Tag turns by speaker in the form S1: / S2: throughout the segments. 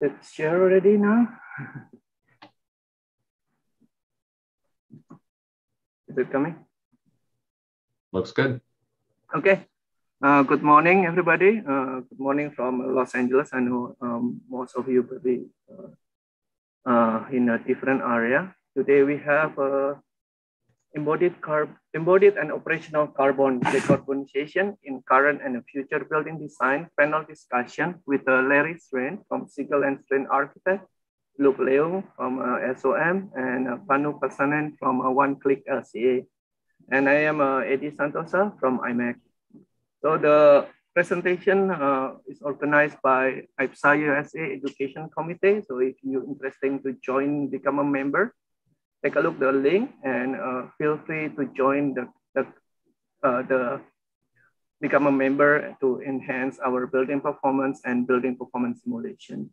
S1: Let's share already now. Is it coming?
S2: Looks good.
S1: Okay. Uh, good morning, everybody. Uh, good morning from Los Angeles. I know um, most of you will be uh, uh in a different area. Today we have uh, embodied, carb embodied and operational carbon decarbonization in current and future building design panel discussion with uh, Larry Strain from Siegel and Strain Architect, Luke Leung from uh, SOM, and uh, Panu Pasanen from uh, One Click LCA. And I am uh, Eddie Santosa from IMEC. So the presentation uh, is organized by IBPSA USA Education Committee. So if you're interested to join, become a member, take a look at the link and uh, feel free to join the, the, uh, the become a member to enhance our building performance and building performance simulation.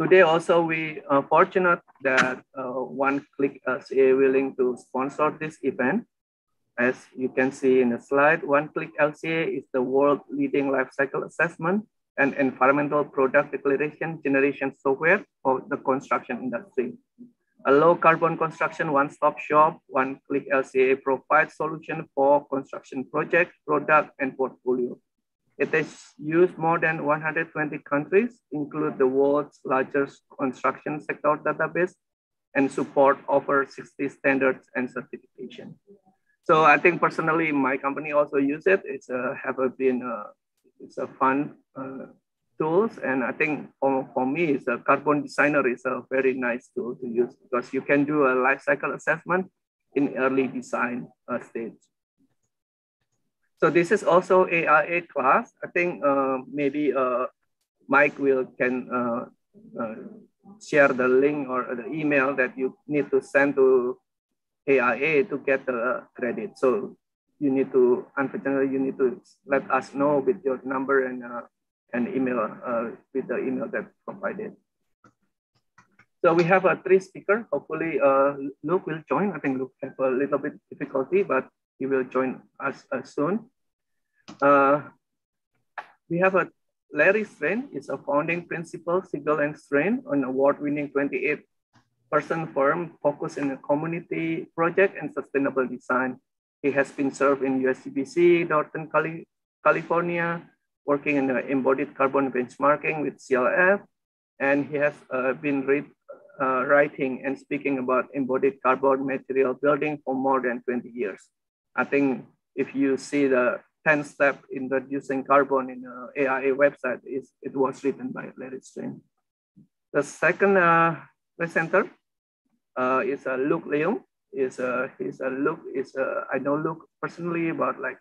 S1: Today also we are fortunate that uh, One Click LCA willing to sponsor this event. As you can see in the slide, One Click LCA is the world leading life cycle assessment and environmental product declaration generation software for the construction industry. A low carbon construction one-stop shop, one-click LCA provides solution for construction project, product, and portfolio. It is used more than 120 countries, include the world's largest construction sector database, and support over 60 standards and certification. So I think personally, my company also use it. It's a, have a, been a, it's a fun uh, tools. And I think for, for me, it's a carbon designer is a very nice tool to use because you can do a life cycle assessment in early design uh, stage. So this is also AIA class. I think uh, maybe uh, Mike will can uh, uh, share the link or the email that you need to send to AIA to get the credit. So you need to, unfortunately, you need to let us know with your number and uh, and email uh, with the email that provided. So we have a three speaker. Hopefully uh, Luke will join. I think Luke have a little bit difficulty, but he will join us uh, soon. Uh, we have a Larry Strain is a founding principal, Siegel and Strain, an award-winning 28 person firm focused in a community project and sustainable design. He has been served in USGBC, Northern Cali California, working in embodied carbon benchmarking with CLF, and he has uh, been read, uh, writing and speaking about embodied carbon material building for more than 20 years. I think if you see the 10 step in reducing carbon in the AIA website, it was written by Larry Strain. The second uh, presenter uh, is uh, Luke Leung. Is uh, he's a Luke is uh, I know Luke personally about like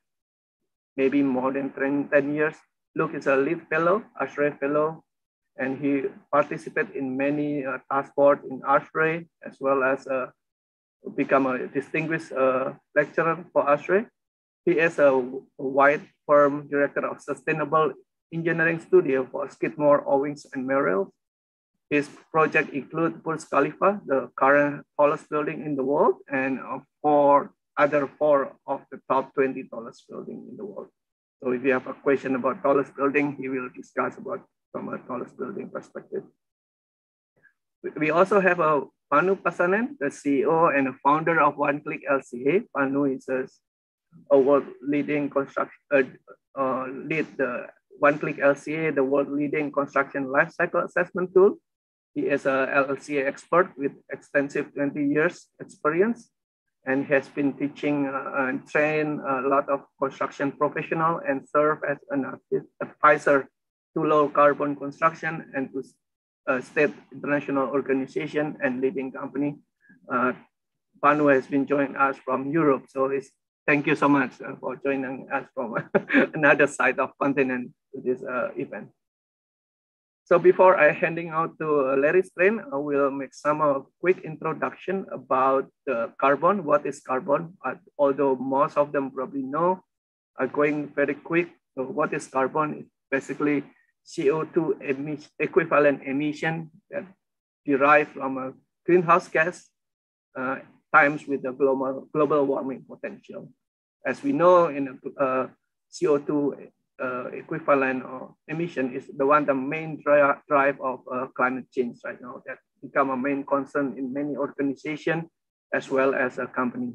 S1: maybe more than 10, 10 years Luke is a LEED fellow, ASHRAE fellow, and he participated in many uh, task force in ASHRAE, as well as uh, become a distinguished uh, lecturer for ASHRAE. He is a wide firm director of sustainable engineering studio for Skidmore, Owings, and Merrill. His project include Burj Khalifa, the current tallest building in the world, and uh, four other four of the top 20 tallest building in the world. So if you have a question about tallest building, he will discuss about from a tallest building perspective. We also have a Panu Pasanen, the CEO and founder of One Click LCA. Panu is a, a world leading construction, uh, uh, lead the One Click LCA, the world leading construction lifecycle assessment tool. He is a LCA expert with extensive 20 years experience and has been teaching uh, and trained a lot of construction professional and serve as an advisor to low carbon construction and to uh, state international organization and leading company. Uh, Panu has been joining us from Europe. So it's, thank you so much uh, for joining us from another side of continent to this uh, event. So before I handing out to uh, Larry Strain, I will make some uh, quick introduction about uh, carbon. What is carbon? Uh, although most of them probably know, uh, going very quick. So what is carbon? It's basically CO2 emission, equivalent emission that derive from a greenhouse gas uh, times with the global, global warming potential. As we know, in uh, CO2 uh, equivalent or emission is the one the main dri drive of uh, climate change right now that become a main concern in many organizations as well as a company.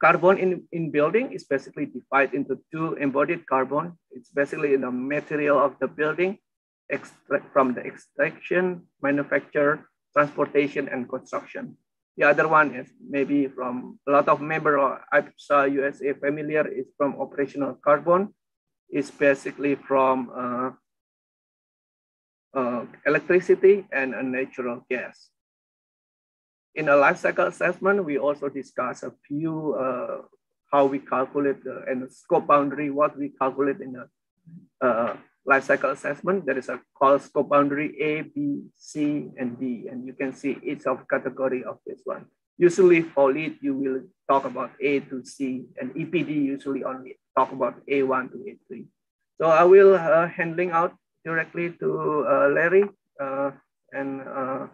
S1: Carbon in, in building is basically divided into two embodied carbon. It's basically in the material of the building extract from the extraction, manufacture, transportation, and construction. The other one is maybe from a lot of member or IBPSA USA familiar is from operational carbon. It's basically from uh, uh, electricity and a natural gas. In a life cycle assessment, we also discuss a few uh, how we calculate the, and scope boundary, what we calculate in a uh, life cycle assessment. There is a called scope boundary A, B, C, and D, and you can see each of category of this one. Usually for LEED, you will talk about A to C, and EPD usually only talk about A1 to A3. So I will uh, handling out directly to uh, Larry, uh, and uh,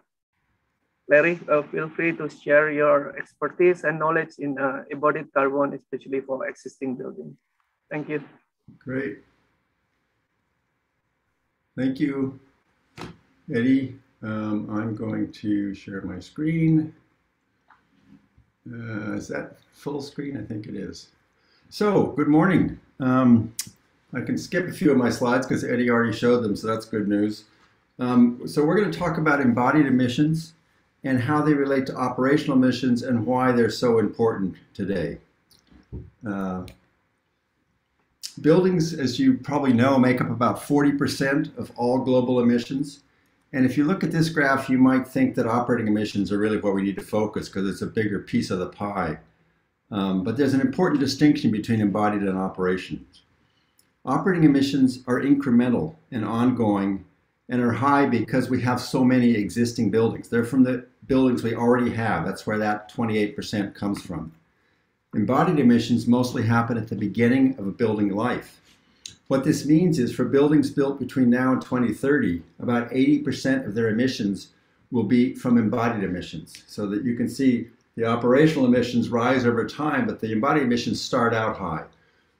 S1: Larry, uh, feel free to share your expertise and knowledge in uh, embodied carbon, especially for existing buildings. Thank you.
S3: Great. Thank you, Eddie. Um, I'm going to share my screen. Uh, is that full screen? I think it is. So, good morning. Um, I can skip a few of my slides because Eddie already showed them, so that's good news. Um, so we're going to talk about embodied emissions and how they relate to operational emissions and why they're so important today. Uh, Buildings, as you probably know, make up about 40% of all global emissions. And if you look at this graph, you might think that operating emissions are really what we need to focus because it's a bigger piece of the pie. Um, but there's an important distinction between embodied and operations. Operating emissions are incremental and ongoing and are high because we have so many existing buildings. They're from the buildings we already have. That's where that 28% comes from. Embodied emissions mostly happen at the beginning of a building life. What this means is for buildings built between now and 2030, about 80% of their emissions will be from embodied emissions. So that you can see the operational emissions rise over time, but the embodied emissions start out high.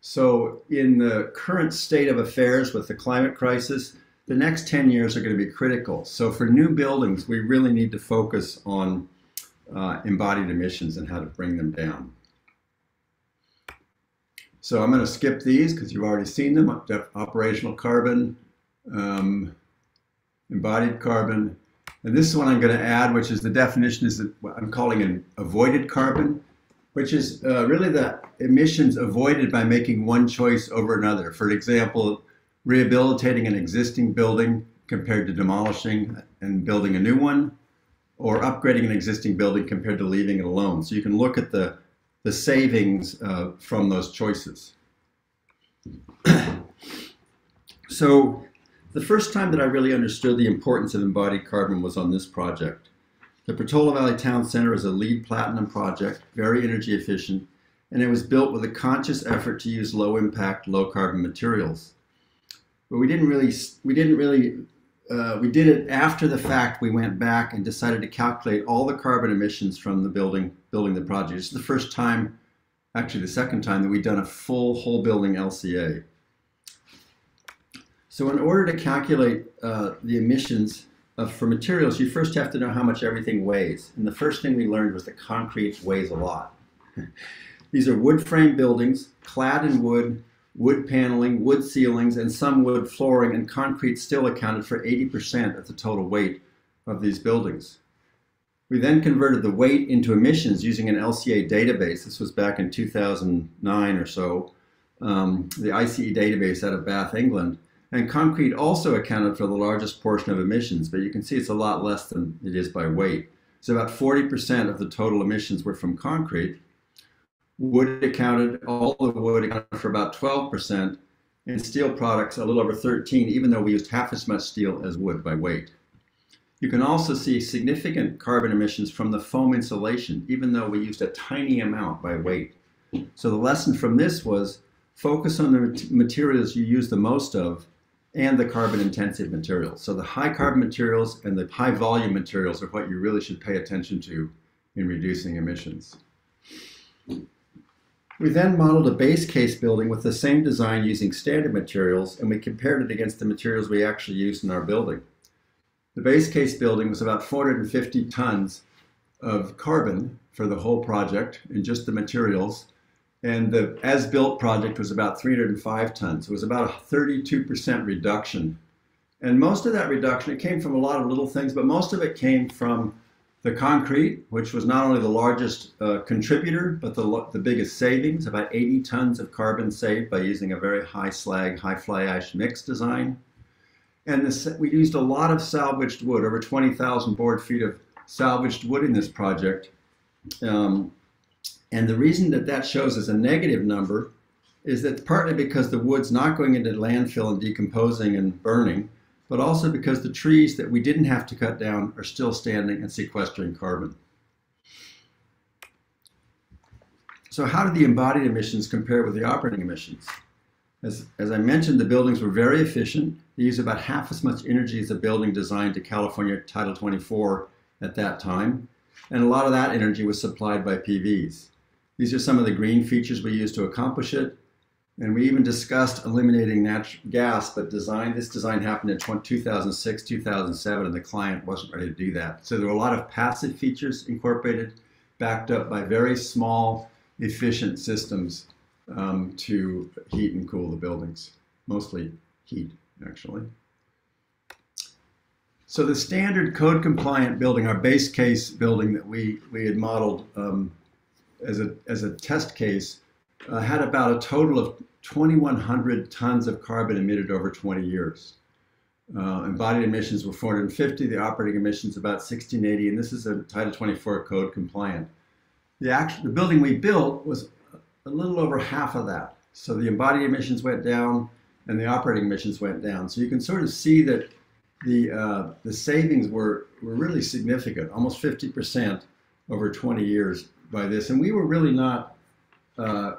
S3: So in the current state of affairs with the climate crisis, the next 10 years are going to be critical. So for new buildings, we really need to focus on uh, embodied emissions and how to bring them down. So I'm going to skip these because you've already seen them. Operational carbon, um, embodied carbon. And this is one I'm going to add, which is the definition is what I'm calling an avoided carbon, which is uh, really the emissions avoided by making one choice over another. For example, rehabilitating an existing building compared to demolishing and building a new one, or upgrading an existing building compared to leaving it alone. So you can look at the the savings uh, from those choices. so the first time that I really understood the importance of embodied carbon was on this project. The Portola Valley Town Center is a LEED platinum project, very energy efficient, and it was built with a conscious effort to use low impact, low carbon materials. But we didn't really, we didn't really uh, we did it after the fact. We went back and decided to calculate all the carbon emissions from the building, building the project. It's the first time, actually the second time, that we've done a full whole building LCA. So in order to calculate uh, the emissions of, for materials, you first have to know how much everything weighs. And the first thing we learned was that concrete weighs a lot. These are wood frame buildings, clad in wood, wood paneling, wood ceilings, and some wood flooring and concrete still accounted for 80% of the total weight of these buildings. We then converted the weight into emissions using an LCA database. This was back in 2009 or so, um, the ICE database out of Bath, England. And concrete also accounted for the largest portion of emissions, but you can see it's a lot less than it is by weight. So about 40% of the total emissions were from concrete, Wood accounted, all the wood accounted for about 12%, and steel products a little over 13, even though we used half as much steel as wood by weight. You can also see significant carbon emissions from the foam insulation, even though we used a tiny amount by weight. So the lesson from this was focus on the materials you use the most of and the carbon intensive materials. So the high carbon materials and the high volume materials are what you really should pay attention to in reducing emissions. We then modeled a base case building with the same design using standard materials, and we compared it against the materials we actually used in our building. The base case building was about 450 tons of carbon for the whole project in just the materials, and the as-built project was about 305 tons. It was about a 32% reduction. And most of that reduction, it came from a lot of little things, but most of it came from the concrete, which was not only the largest uh, contributor, but the, the biggest savings, about 80 tons of carbon saved by using a very high slag, high fly ash mix design. And this, we used a lot of salvaged wood, over 20,000 board feet of salvaged wood in this project. Um, and the reason that that shows as a negative number is that partly because the wood's not going into landfill and decomposing and burning, but also because the trees that we didn't have to cut down are still standing and sequestering carbon. So how did the embodied emissions compare with the operating emissions? As, as I mentioned, the buildings were very efficient. They use about half as much energy as a building designed to California Title 24 at that time. And a lot of that energy was supplied by PVs. These are some of the green features we used to accomplish it. And we even discussed eliminating natural gas, but design this design happened in 2006, 2007, and the client wasn't ready to do that. So there were a lot of passive features incorporated, backed up by very small, efficient systems um, to heat and cool the buildings, mostly heat, actually. So the standard code compliant building, our base case building that we, we had modeled um, as, a, as a test case, uh, had about a total of 2,100 tons of carbon emitted over 20 years. Uh, embodied emissions were 450, the operating emissions about 1680, and this is a Title 24 code compliant. The, actual, the building we built was a little over half of that. So the embodied emissions went down and the operating emissions went down. So you can sort of see that the, uh, the savings were, were really significant, almost 50% over 20 years by this. And we were really not uh,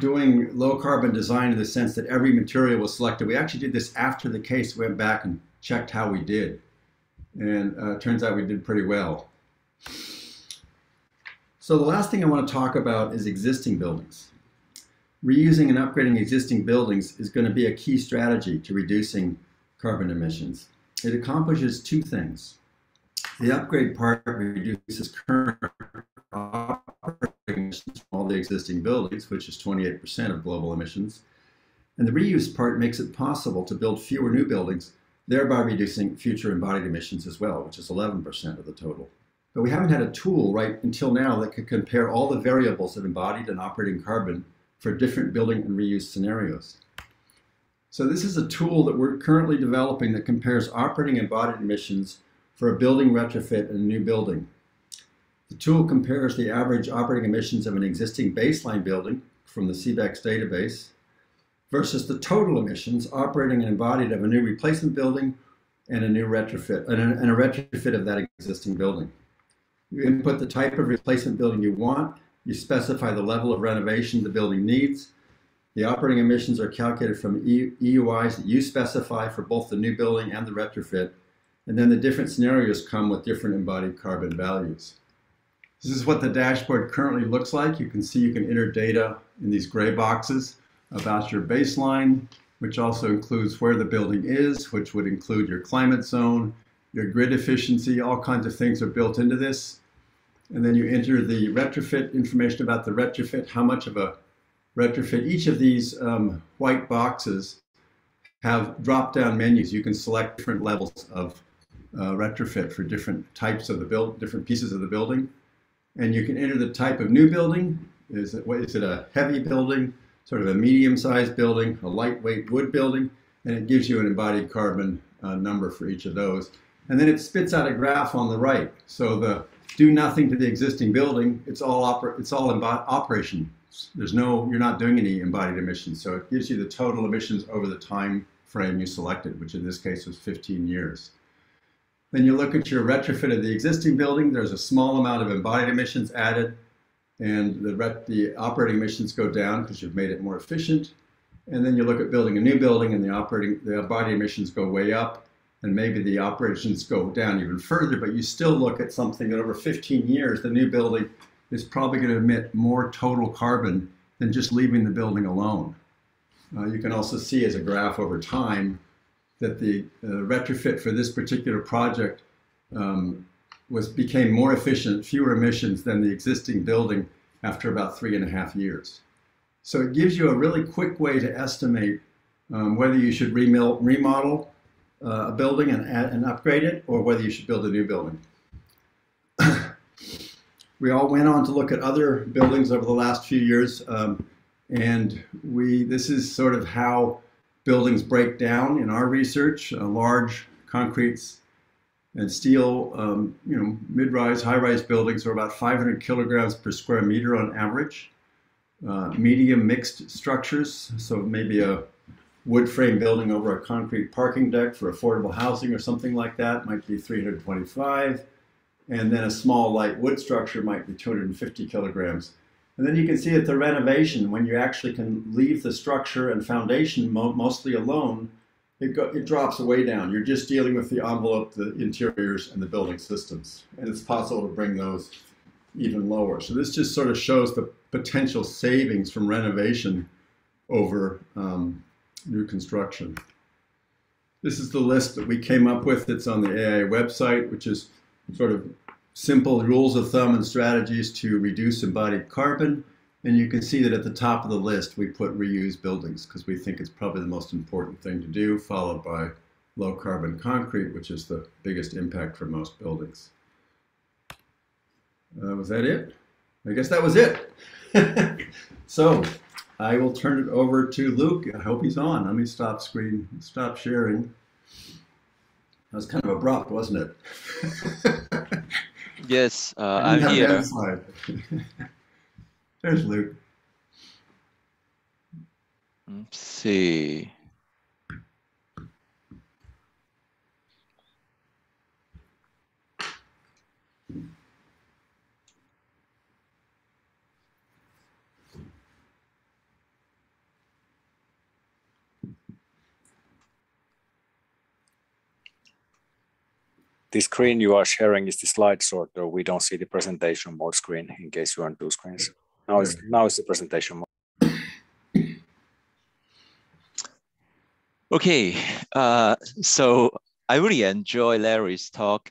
S3: doing low carbon design in the sense that every material was selected. We actually did this after the case, went back and checked how we did. And uh, turns out we did pretty well. So the last thing I want to talk about is existing buildings. Reusing and upgrading existing buildings is going to be a key strategy to reducing carbon emissions. It accomplishes two things. The upgrade part reduces current emissions from all the existing buildings, which is 28% of global emissions. And the reuse part makes it possible to build fewer new buildings, thereby reducing future embodied emissions as well, which is 11% of the total. But we haven't had a tool right until now that could compare all the variables of embodied and operating carbon for different building and reuse scenarios. So this is a tool that we're currently developing that compares operating and embodied emissions for a building retrofit in a new building. The tool compares the average operating emissions of an existing baseline building from the CBECS database versus the total emissions operating and embodied of a new replacement building and a new retrofit and a, and a retrofit of that existing building. You input the type of replacement building you want, you specify the level of renovation the building needs. The operating emissions are calculated from EUIs that you specify for both the new building and the retrofit, and then the different scenarios come with different embodied carbon values. This is what the dashboard currently looks like. You can see you can enter data in these gray boxes about your baseline, which also includes where the building is, which would include your climate zone, your grid efficiency, all kinds of things are built into this. And then you enter the retrofit information about the retrofit, how much of a retrofit. Each of these um, white boxes have drop-down menus. You can select different levels of uh, retrofit for different types of the build, different pieces of the building and you can enter the type of new building. Is it, what, is it a heavy building, sort of a medium-sized building, a lightweight wood building, and it gives you an embodied carbon uh, number for each of those. And then it spits out a graph on the right. So the do nothing to the existing building, it's all oper it's all in operation. There's no, you're not doing any embodied emissions. So it gives you the total emissions over the time frame you selected, which in this case was 15 years. Then you look at your retrofit of the existing building, there's a small amount of embodied emissions added, and the, the operating emissions go down because you've made it more efficient. And then you look at building a new building and the operating the embodied emissions go way up, and maybe the operations go down even further, but you still look at something that over 15 years, the new building is probably going to emit more total carbon than just leaving the building alone. Uh, you can also see as a graph over time that the uh, retrofit for this particular project um, was became more efficient, fewer emissions than the existing building after about three and a half years. So it gives you a really quick way to estimate um, whether you should remodel uh, a building and, and upgrade it or whether you should build a new building. We all went on to look at other buildings over the last few years, um, and we this is sort of how buildings break down in our research. Uh, large concretes and steel, um, you know, mid-rise, high-rise buildings are about 500 kilograms per square meter on average. Uh, medium mixed structures, so maybe a wood frame building over a concrete parking deck for affordable housing or something like that might be 325. And then a small light wood structure might be 250 kilograms. And then you can see at the renovation, when you actually can leave the structure and foundation mo mostly alone, it, go, it drops way down. You're just dealing with the envelope, the interiors, and the building systems. And it's possible to bring those even lower. So this just sort of shows the potential savings from renovation over um, new construction. This is the list that we came up with. It's on the AI website, which is sort of simple rules of thumb and strategies to reduce embodied carbon. And you can see that at the top of the list, we put reuse buildings because we think it's probably the most important thing to do, followed by low carbon concrete, which is the biggest impact for most buildings. Uh, was that it? I guess that was it. so I will turn it over to Luke. I hope he's on. Let me stop screen, stop sharing. That was kind of abrupt, wasn't
S4: it? yes, uh, I'm here.
S3: There's Luke.
S4: Let's see.
S5: The screen you are sharing is the slide sorter. We don't see the presentation mode screen in case you're on two screens. Now it's, now it's the presentation mode.
S4: Okay, uh, so I really enjoy Larry's talk,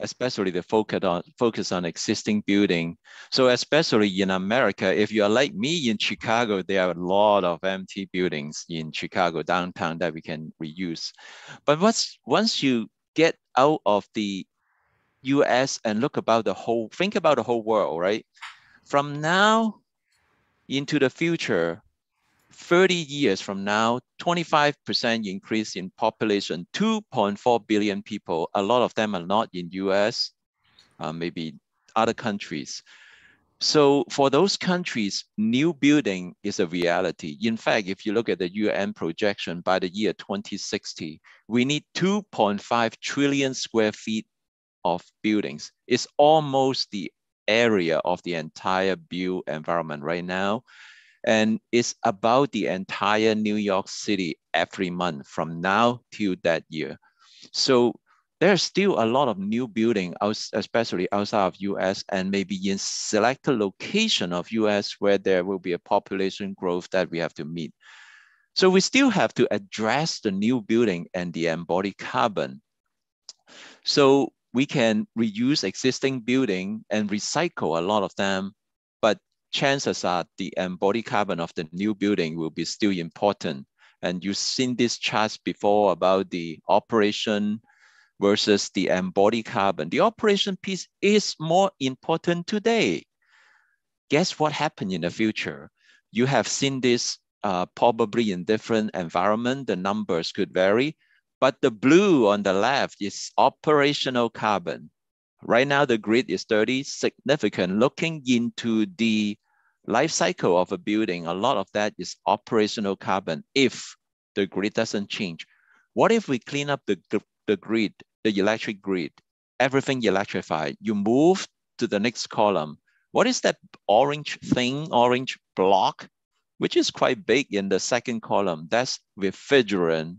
S4: especially the focus on focus on existing building. So especially in America, if you are like me in Chicago, there are a lot of empty buildings in Chicago downtown that we can reuse. But once once you get out of the US and look about the whole, think about the whole world, right? From now into the future, 30 years from now, 25% increase in population, 2.4 billion people. A lot of them are not in US, uh, maybe other countries. So for those countries, new building is a reality. In fact, if you look at the UN projection by the year 2060, we need 2.5 trillion square feet of buildings. It's almost the area of the entire built environment right now. And it's about the entire New York City every month from now till that year. So there's still a lot of new building, especially outside of US and maybe in selected location of US where there will be a population growth that we have to meet. So we still have to address the new building and the embodied carbon. So we can reuse existing building and recycle a lot of them, but chances are the embodied carbon of the new building will be still important. And you've seen this chart before about the operation, versus the embodied carbon. The operation piece is more important today. Guess what happened in the future? You have seen this uh, probably in different environment, the numbers could vary, but the blue on the left is operational carbon. Right now, the grid is 30, significant. Looking into the life cycle of a building, a lot of that is operational carbon if the grid doesn't change. What if we clean up the, the grid, the electric grid, everything electrified. You move to the next column. What is that orange thing, orange block, which is quite big in the second column? That's refrigerant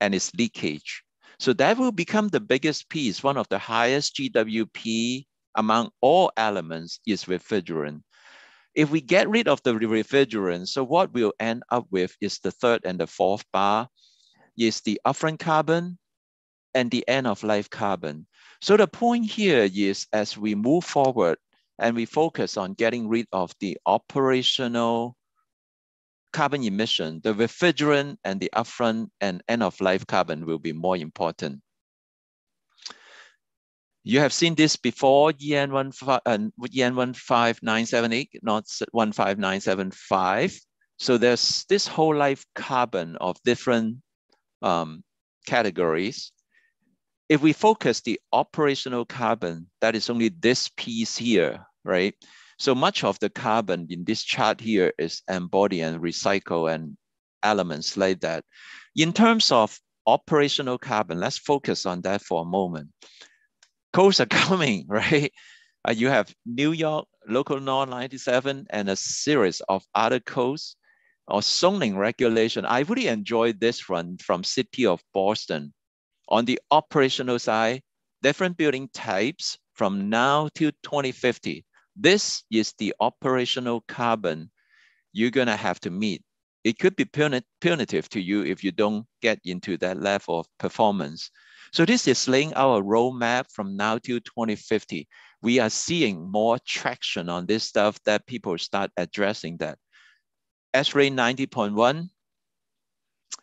S4: and its leakage. So that will become the biggest piece. One of the highest GWP among all elements is refrigerant. If we get rid of the refrigerant, so what we'll end up with is the third and the fourth bar is the upfront carbon and the end of life carbon. So the point here is as we move forward and we focus on getting rid of the operational carbon emission, the refrigerant and the upfront and end of life carbon will be more important. You have seen this before, EN, 15, uh, EN 15978, not 15975. So there's this whole life carbon of different um, categories. If we focus the operational carbon, that is only this piece here, right? So much of the carbon in this chart here is embodied and recycle and elements like that. In terms of operational carbon, let's focus on that for a moment. Codes are coming, right? Uh, you have New York Local Law 97 and a series of other codes or zoning regulation. I really enjoyed this one from City of Boston. On the operational side, different building types from now till 2050 this is the operational carbon you're gonna have to meet. It could be punitive to you if you don't get into that level of performance. So this is laying out a roadmap from now till 2050. We are seeing more traction on this stuff that people start addressing that. ASHRAE 90.1,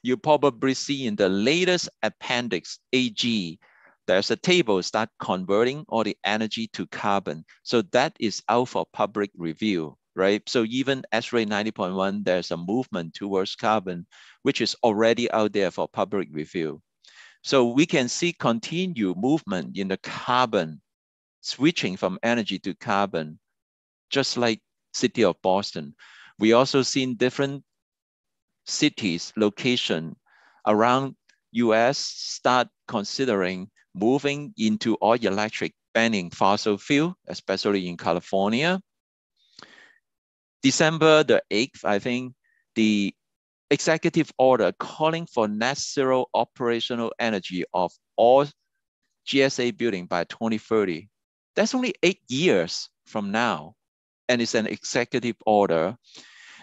S4: you probably see in the latest appendix AG there's a table start converting all the energy to carbon. So that is out for public review, right? So even ASHRAE 90.1, there's a movement towards carbon, which is already out there for public review. So we can see continued movement in the carbon, switching from energy to carbon, just like city of Boston. We also seen different cities, location around US start considering moving into all electric banning fossil fuel, especially in California. December the 8th, I think, the executive order calling for net zero operational energy of all GSA building by 2030. That's only eight years from now. And it's an executive order.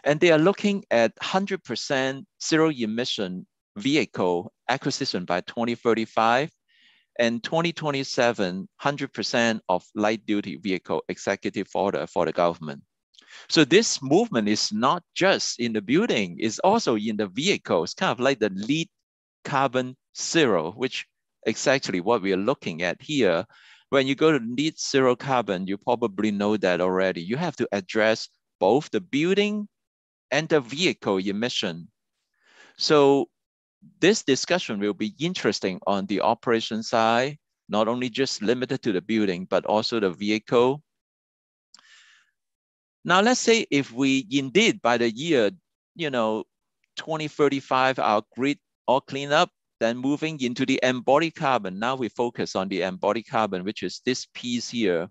S4: And they are looking at 100% zero emission vehicle acquisition by 2035 and 2027, 100% of light duty vehicle executive order for the government. So this movement is not just in the building, it's also in the vehicles, kind of like the LEED carbon zero, which exactly what we are looking at here. When you go to LEED zero carbon, you probably know that already. You have to address both the building and the vehicle emission. So this discussion will be interesting on the operation side, not only just limited to the building, but also the vehicle. Now, let's say if we indeed by the year, you know, 2035, our grid all clean up, then moving into the embodied carbon. Now we focus on the embodied carbon, which is this piece here.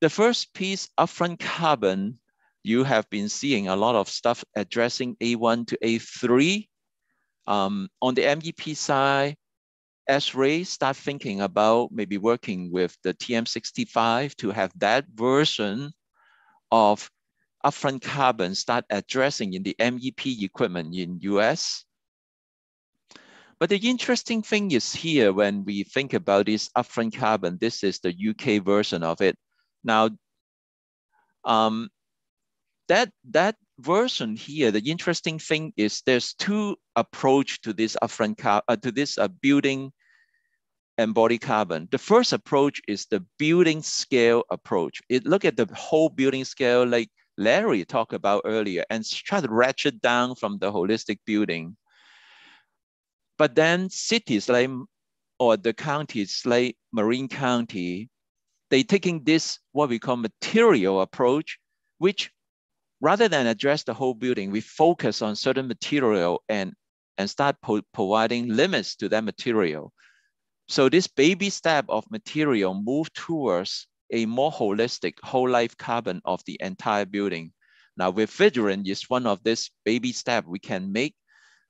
S4: The first piece, upfront carbon, you have been seeing a lot of stuff addressing A1 to A3 um, on the MEP side, ASHRAE start thinking about maybe working with the TM65 to have that version of upfront carbon start addressing in the MEP equipment in US. But the interesting thing is here when we think about this upfront carbon, this is the UK version of it. Now, um, that, that version here, the interesting thing is there's two approach to this upfront car, uh, to this uh, building embodied carbon. The first approach is the building scale approach. It look at the whole building scale like Larry talked about earlier and try to ratchet down from the holistic building. But then cities like, or the counties like Marin County, they taking this, what we call material approach, which rather than address the whole building, we focus on certain material and, and start providing limits to that material. So this baby step of material move towards a more holistic whole life carbon of the entire building. Now refrigerant is one of this baby step we can make.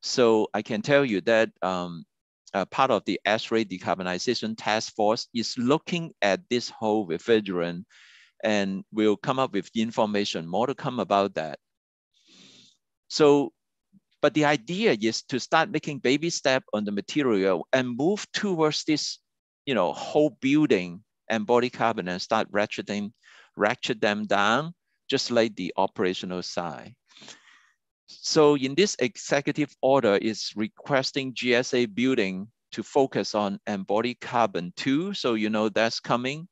S4: So I can tell you that um, part of the ASHRAE decarbonization task force is looking at this whole refrigerant and we'll come up with information, more to come about that. So, but the idea is to start making baby step on the material and move towards this, you know, whole building embodied carbon and start ratcheting, ratchet them down, just like the operational side. So in this executive order is requesting GSA building to focus on embodied carbon too. So you know that's coming.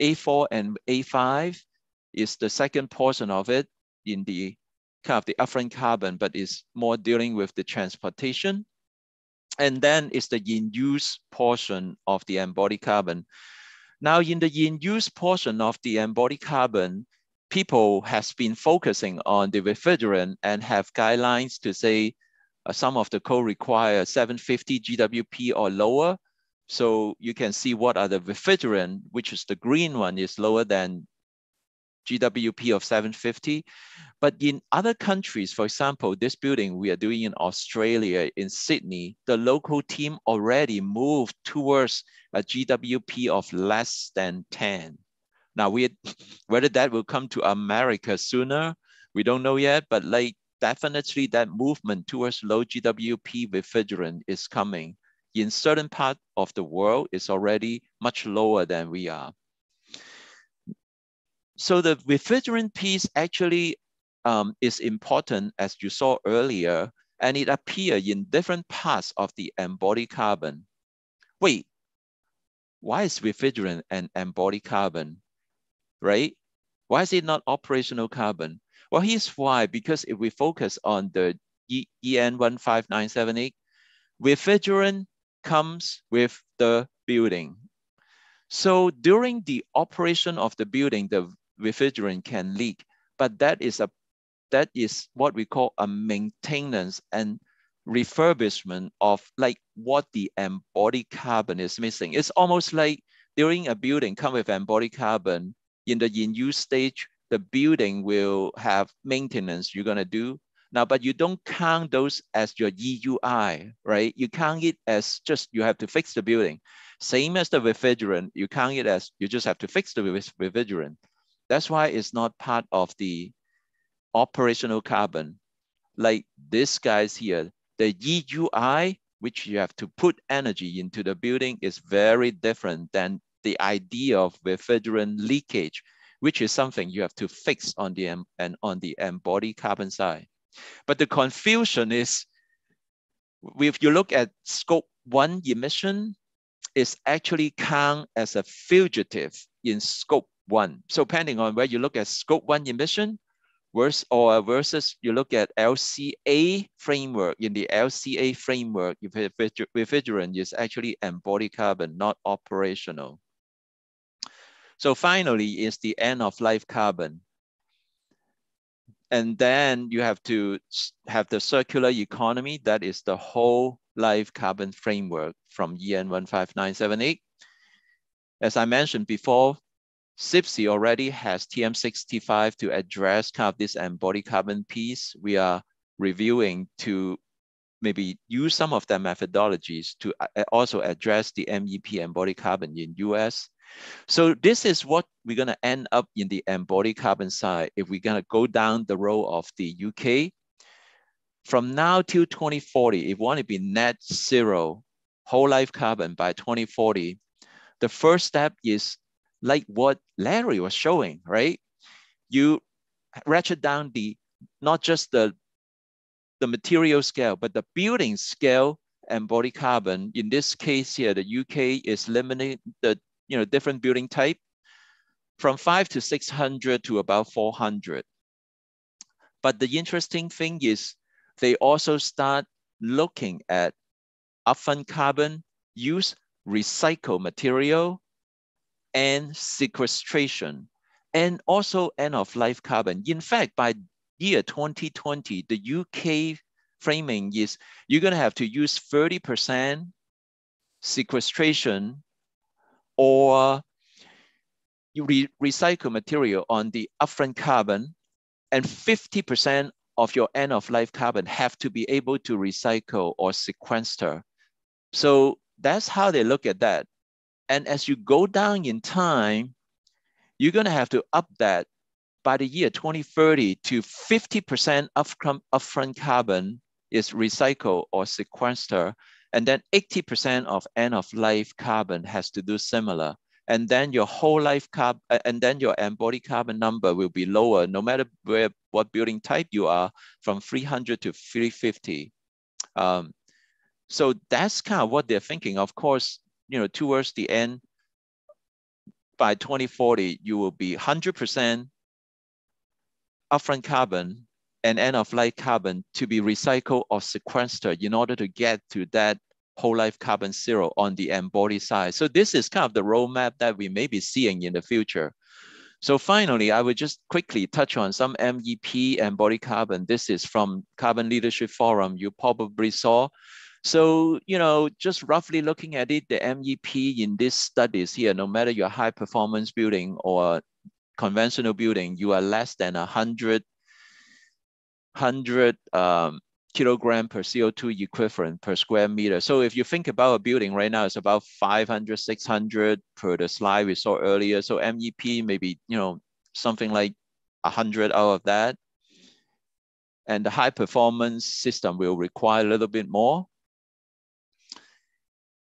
S4: A4 and A5 is the second portion of it in the kind of the upfront carbon, but is more dealing with the transportation. And then it's the in-use portion of the embodied carbon. Now in the in-use portion of the embodied carbon, people has been focusing on the refrigerant and have guidelines to say uh, some of the code require 750 GWP or lower. So you can see what are the refrigerant, which is the green one is lower than GWP of 750. But in other countries, for example, this building we are doing in Australia, in Sydney, the local team already moved towards a GWP of less than 10. Now, we whether that will come to America sooner, we don't know yet, but like definitely that movement towards low GWP refrigerant is coming. In certain part of the world, is already much lower than we are. So the refrigerant piece actually um, is important as you saw earlier, and it appears in different parts of the embodied carbon. Wait, why is refrigerant an embodied carbon, right? Why is it not operational carbon? Well, here's why, because if we focus on the e EN15978, refrigerant comes with the building. So during the operation of the building, the refrigerant can leak, but that is a that is what we call a maintenance and refurbishment of like what the embodied carbon is missing. It's almost like during a building come with embodied carbon in the in-use stage, the building will have maintenance you're gonna do. Now, but you don't count those as your EUI, right? You count it as just you have to fix the building. Same as the refrigerant, you count it as you just have to fix the refrigerant. That's why it's not part of the operational carbon. Like this guys here, the EUI, which you have to put energy into the building is very different than the idea of refrigerant leakage, which is something you have to fix on the and on the embodied carbon side. But the confusion is, if you look at scope one emission, is actually count as a fugitive in scope one. So depending on where you look at scope one emission, versus, or versus you look at LCA framework, in the LCA framework, refrigerant is actually embodied carbon, not operational. So finally is the end of life carbon. And then you have to have the circular economy, that is the whole life carbon framework from EN 15978. As I mentioned before, CIBSE already has TM65 to address kind of this embodied carbon piece. We are reviewing to maybe use some of their methodologies to uh, also address the MEP embodied carbon in US. So this is what we're gonna end up in the embodied carbon side if we're gonna go down the road of the UK. From now till 2040, if we want to be net zero whole life carbon by 2040, the first step is like what Larry was showing, right? You ratchet down the, not just the, the material scale, but the building scale embodied carbon. In this case here, the UK is limiting the you know different building type from five to 600 to about 400. But the interesting thing is they also start looking at upfront carbon, use recycle material, and sequestration, and also end of life carbon. In fact, by year 2020, the UK framing is you're gonna have to use 30% sequestration or you re recycle material on the upfront carbon and 50% of your end of life carbon have to be able to recycle or sequester. So that's how they look at that. And as you go down in time, you're going to have to up that by the year 2030 to 50% upfront, upfront carbon is recycled or sequestered, and then 80% of end of life carbon has to do similar. And then your whole life carbon, and then your embodied carbon number will be lower, no matter where what building type you are, from 300 to 350. Um, so that's kind of what they're thinking. Of course, you know, towards the end, by 2040, you will be 100% upfront carbon and end of life carbon to be recycled or sequestered in order to get to that whole life carbon zero on the embodied side. So this is kind of the roadmap that we may be seeing in the future. So finally, I would just quickly touch on some MEP embodied carbon. This is from Carbon Leadership Forum you probably saw. So, you know, just roughly looking at it, the MEP in these studies here, no matter your high performance building or conventional building, you are less than 100, 100 um, kilogram per CO2 equivalent per square meter. So if you think about a building right now, it's about 500, 600 per the slide we saw earlier. So MEP maybe, you know, something like 100 out of that. And the high performance system will require a little bit more.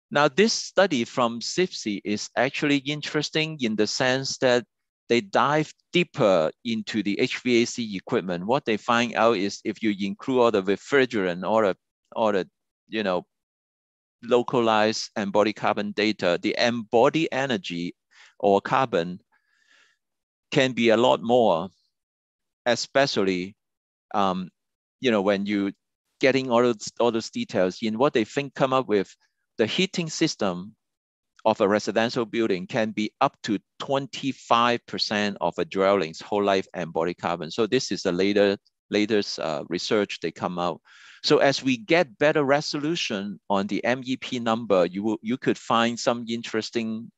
S4: Now, this study from CIBSE is actually interesting in the sense that they dive deeper into the HVAC equipment. What they find out is if you include all the refrigerant or the, or the you know, localized embodied carbon data, the embodied energy or carbon can be a lot more, especially, um, you know, when you getting all those, all those details in what they think come up with the heating system of a residential building can be up to 25% of a dwelling's whole life embodied carbon. So this is the later, latest uh, research they come out. So as we get better resolution on the MEP number, you will, you could find some interesting,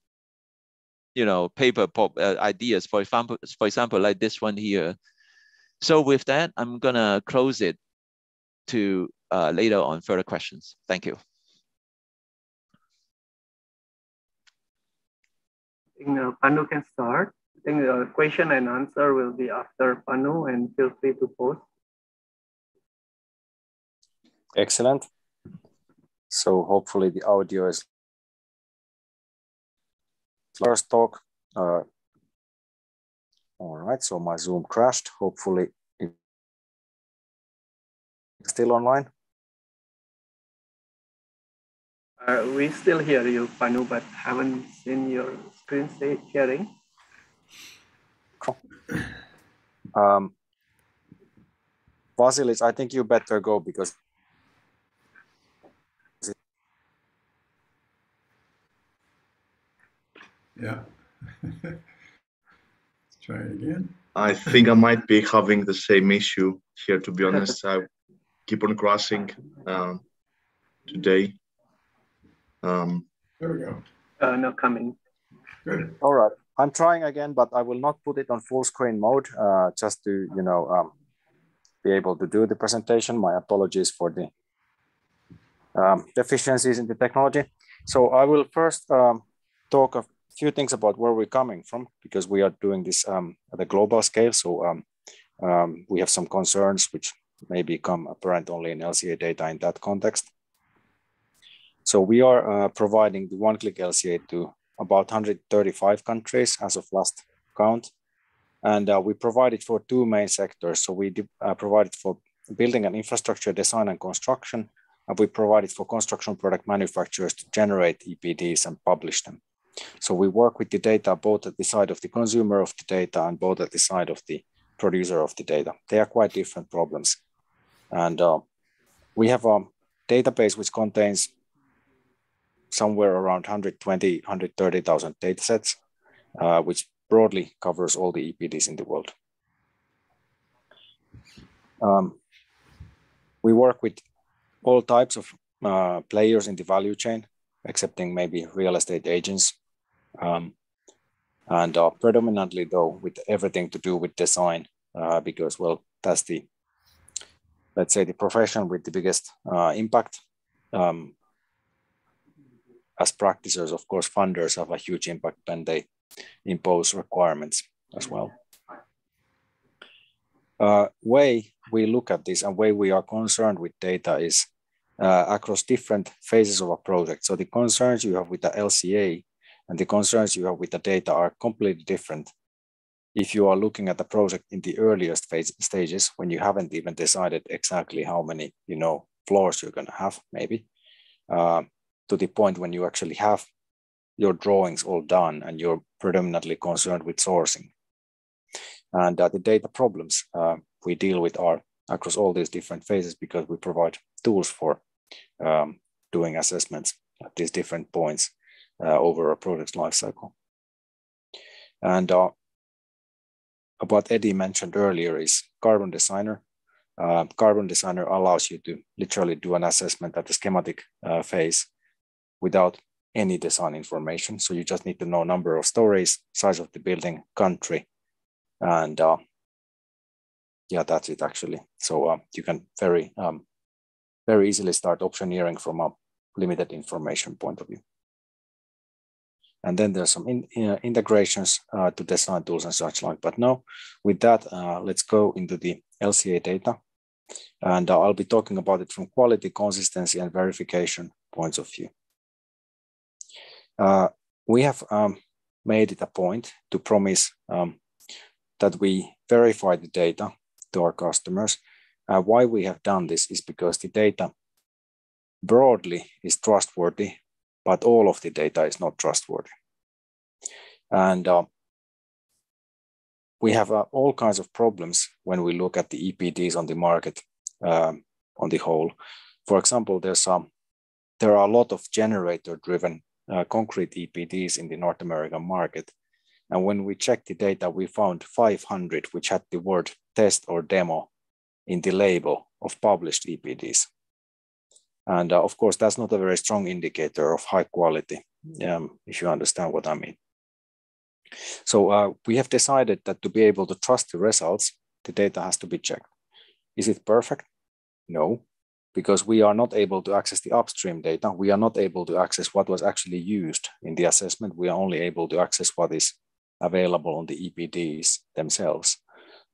S4: you know, paper pop, uh, ideas. For example, for example, like this one here. So with that, I'm gonna close it to uh, later on further questions. Thank you.
S1: Think uh, Panu can start. I think the question and answer will be after Panu and feel free to post.
S5: Excellent. So hopefully the audio is first talk. Uh, all right, so my Zoom crashed. Hopefully it's still online.
S1: Uh, we still hear you, Panu, but haven't seen your screen sharing.
S5: Cool. Um, Vasilis, I think you better go because
S3: Yeah. Let's try it again.
S6: I think I might be having the same issue here, to be honest. I keep on crashing um, today. Um,
S3: there we go.
S1: Uh, no coming.
S3: Good.
S5: All right. I'm trying again, but I will not put it on full screen mode uh, just to, you know, um, be able to do the presentation. My apologies for the um, deficiencies in the technology. So I will first um, talk a few things about where we're coming from because we are doing this um, at a global scale. So um, um, we have some concerns which may become apparent only in LCA data in that context. So we are uh, providing the one-click LCA to about 135 countries as of last count. And uh, we provide it for two main sectors. So we uh, provide it for building and infrastructure design and construction, and we provide it for construction product manufacturers to generate EPDs and publish them. So we work with the data both at the side of the consumer of the data and both at the side of the producer of the data. They are quite different problems. And uh, we have a database which contains somewhere around 120, 130,000 datasets, uh, which broadly covers all the EPDs in the world. Um, we work with all types of uh, players in the value chain, excepting maybe real estate agents. Um, and uh, predominantly though with everything to do with design, uh, because well, that's the, let's say the profession with the biggest uh, impact. Um, as practitioners, of course, funders have a huge impact when they impose requirements as well. Uh, way we look at this and way we are concerned with data is uh, across different phases of a project. So the concerns you have with the LCA and the concerns you have with the data are completely different if you are looking at the project in the earliest phase stages when you haven't even decided exactly how many you know floors you're going to have maybe uh, to the point when you actually have your drawings all done and you're predominantly concerned with sourcing and uh, the data problems uh, we deal with are across all these different phases because we provide tools for um, doing assessments at these different points uh, over a project's lifecycle. And uh, what Eddie mentioned earlier is Carbon Designer. Uh, Carbon Designer allows you to literally do an assessment at the schematic uh, phase without any design information. So you just need to know number of stories, size of the building, country, and uh, yeah, that's it actually. So uh, you can very um, very easily start optioneering from a limited information point of view. And then there's some in, uh, integrations uh, to design tools and such like. But now with that, uh, let's go into the LCA data. And uh, I'll be talking about it from quality, consistency, and verification points of view. Uh, we have um, made it a point to promise um, that we verify the data to our customers. Uh, why we have done this is because the data broadly is trustworthy, but all of the data is not trustworthy. And uh, we have uh, all kinds of problems when we look at the EPDs on the market um, on the whole. For example, there's there are a lot of generator-driven uh, concrete EPDs in the North American market. And when we checked the data, we found 500 which had the word test or demo in the label of published EPDs. And uh, of course, that's not a very strong indicator of high quality, um, if you understand what I mean. So uh, we have decided that to be able to trust the results, the data has to be checked. Is it perfect? No, because we are not able to access the upstream data. We are not able to access what was actually used in the assessment. We are only able to access what is available on the EPDs themselves.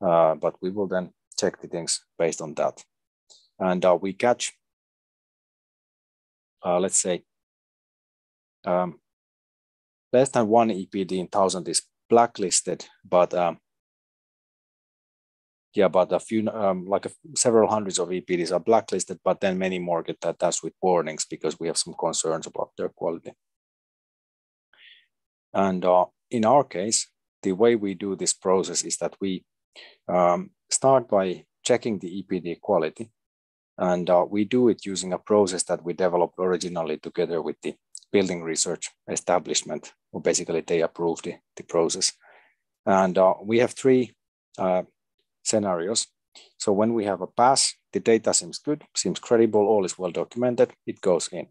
S5: Uh, but we will then check the things based on that. And uh, we catch, uh, let's say, um, less than one EPD in thousand is blacklisted, but um, yeah, but a few, um, like a, several hundreds of EPDs are blacklisted, but then many more get that attached with warnings because we have some concerns about their quality. And uh, in our case, the way we do this process is that we um, start by checking the EPD quality. And uh, we do it using a process that we developed originally together with the building research establishment, or basically they approve the, the process. And uh, we have three uh, scenarios. So when we have a pass, the data seems good, seems credible, all is well documented, it goes in.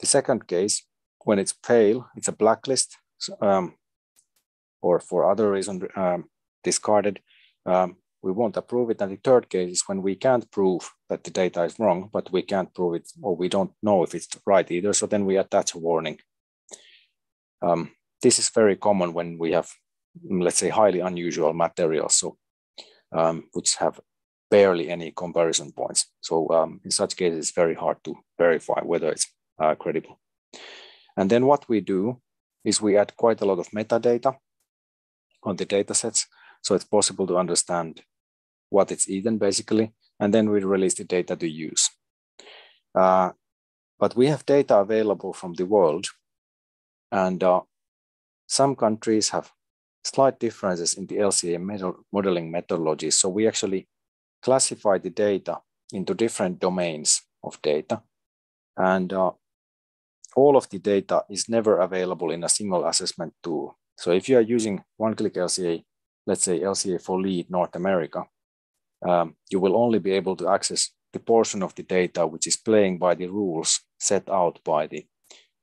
S5: The second case, when it's pale, it's a blacklist, um, or for other reason um, discarded, um, we won't approve it. And the third case is when we can't prove that the data is wrong, but we can't prove it, or we don't know if it's right either. So then we attach a warning. Um, this is very common when we have, let's say, highly unusual materials, so um, which have barely any comparison points. So um, in such cases, it's very hard to verify whether it's uh, credible. And then what we do is we add quite a lot of metadata on the data sets. So it's possible to understand what it's eaten basically, and then we release the data to use. Uh, but we have data available from the world, and uh, some countries have slight differences in the LCA modeling methodologies. So we actually classify the data into different domains of data. And uh, all of the data is never available in a single assessment tool. So if you are using one-click LCA, let's say LCA for LEED North America, um, you will only be able to access the portion of the data which is playing by the rules set out by the,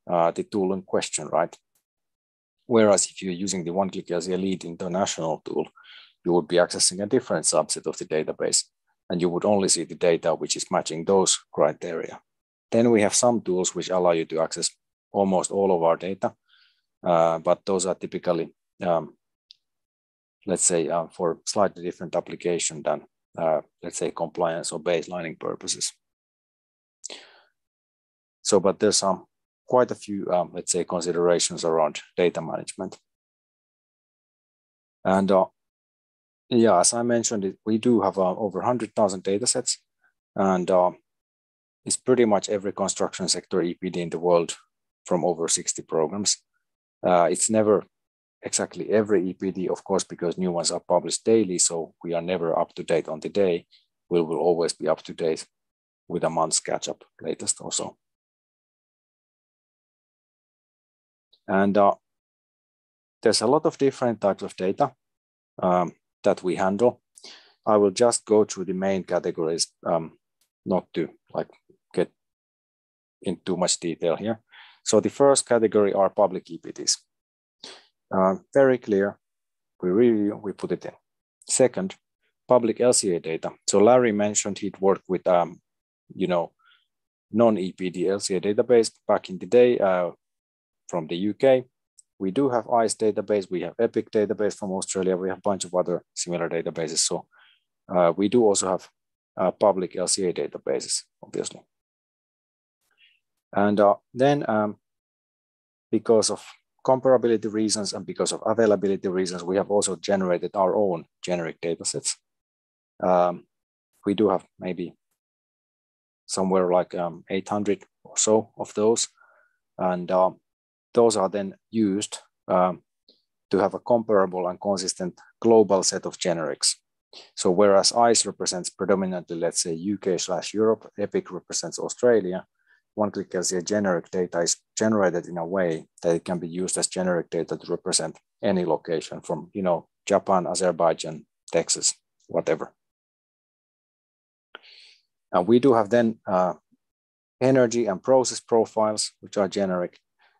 S5: uh, the tool in question, right? Whereas if you're using the one-click LCA LEED international tool, you would be accessing a different subset of the database and you would only see the data which is matching those criteria. Then we have some tools which allow you to access almost all of our data uh, but those are typically, um, let's say, uh, for slightly different application than, uh, let's say, compliance or baselining purposes. So, but there's some quite a few, um, let's say, considerations around data management. And uh, yeah, as I mentioned, we do have uh, over 100,000 data sets, and uh, it's pretty much every construction sector EPD in the world from over 60 programs. Uh, it's never exactly every EPD, of course, because new ones are published daily, so we are never up to date on the day. We will always be up to date with a month's catch up latest also. And uh, there's a lot of different types of data um, that we handle. I will just go through the main categories, um, not to like get in too much detail here. So the first category are public EPDs. Uh, very clear, we review, we put it in. Second, public LCA data. So Larry mentioned he'd worked with, um, you know, non-EPD LCA database back in the day uh, from the UK. We do have ICE database, we have EPIC database from Australia, we have a bunch of other similar databases. So uh, we do also have uh, public LCA databases, obviously. And uh, then um, because of comparability reasons and because of availability reasons, we have also generated our own generic datasets. Um, we do have maybe somewhere like um, 800 or so of those. And um, those are then used um, to have a comparable and consistent global set of generics. So whereas ICE represents predominantly, let's say UK slash Europe, EPIC represents Australia, one-click LCA generic data is generated in a way that it can be used as generic data to represent any location from, you know, Japan, Azerbaijan, Texas, whatever. And we do have then uh, energy and process profiles, which are generic.